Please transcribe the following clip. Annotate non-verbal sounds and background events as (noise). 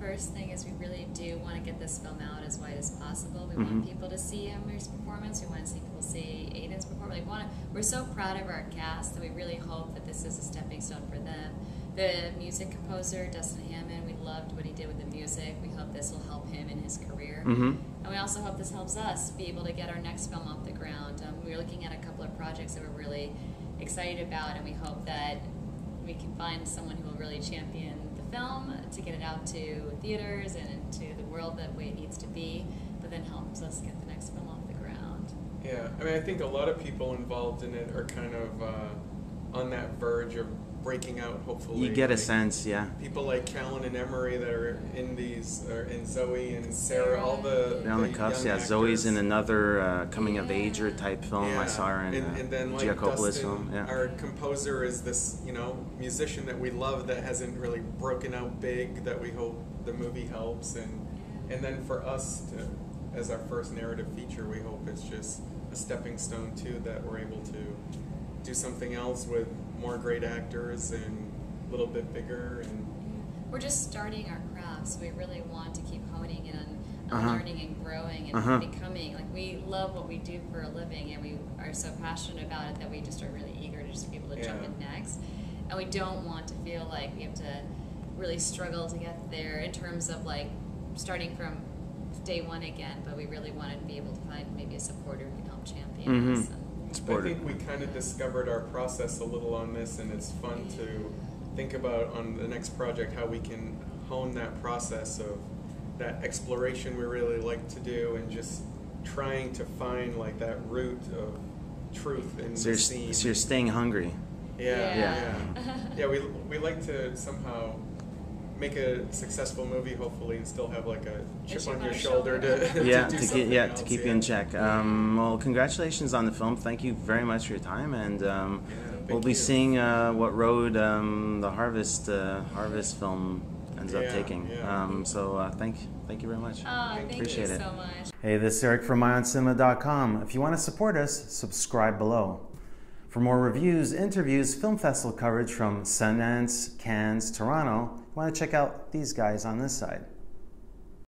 first thing is we really do want to get this film out as wide as possible. We Mm-hmm. want people to see Emory's performance. We want to see people see Aidan's performance. Like, want to, we're so proud of our cast that we really hope that this is a stepping stone for them. The music composer Dustin Hamman, we loved what he did with the music. We hope this will help him in his career. Mhm. And we also hope this helps us be able to get our next film off the ground. Um, we're looking at a couple of projects that we're really excited about, and we hope that we can find someone who will really champion the film to get it out to theaters and into the world that way it needs to be, but then helps us get the next film off the ground. Yeah, I mean, I think a lot of people involved in it are kind of uh, on that verge of breaking out. Hopefully, You get a Like, sense, yeah. People like Callan and Emory that are in these, or in Zoe and Sarah, all the They're on the the cuffs, yeah. Zoe's in another uh, coming of age ager type film. I saw her in and, uh, and then like Dustin, film. Yeah. our composer is this, you know, musician that we love that hasn't really broken out big. That we hope the movie helps, and and then for us to, as our first narrative feature, we hope it's just a stepping stone too. That we're able to do something else with more great actors and a little bit bigger and. We're just starting our craft, so we really want to keep honing in on, on Uh-huh. learning and growing and Uh-huh. becoming. Like we love what we do for a living, and we are so passionate about it that we just are really eager to just be able to jump in next. And we don't want to feel like we have to really struggle to get there in terms of like starting from day one again. But we really want to be able to find maybe a supporter who can help champion Mhm. us. And, I Supporter. think we kind of discovered our process a little on this, and it's fun to think about on the next project how we can hone that process of that exploration we really like to do, and just trying to find like that root of truth in So the you're, scene. so you're staying hungry. yeah, Yeah. yeah, (laughs) yeah. We we like to somehow make a successful movie, hopefully, and still have like a chip, chip on on your our shoulder, shoulder. to (laughs) yeah, to, do to keep yeah else, to keep yeah. you in check. Um, well, congratulations on the film. Thank you very much for your time, and um, Yeah, we'll be you. seeing uh, what road um, the Harvest uh, Harvest film ends up taking. yeah. Um, so uh, thank thank you very much. oh, thank Appreciate you it. so much. Hey, this is Eric from IONCINEMA.com. If you want to support us, subscribe below. For more reviews, interviews, film festival coverage from Sundance, Cannes, Toronto, you want to check out these guys on this side.